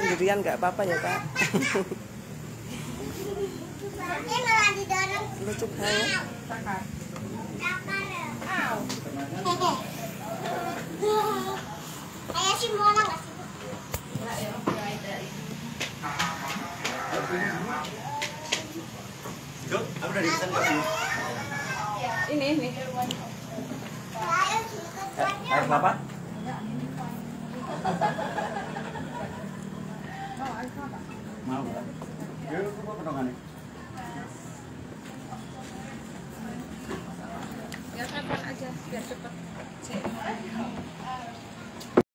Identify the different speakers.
Speaker 1: Sendirian nggak apa-apa ya Pak. Lucu banget.
Speaker 2: Kayak si Mona nggak sih?
Speaker 3: Dok, aku udah dipesan ini.
Speaker 1: Ini
Speaker 3: Air kelapa? Mau. Mau potongannya.
Speaker 1: Ya aja biar cepet.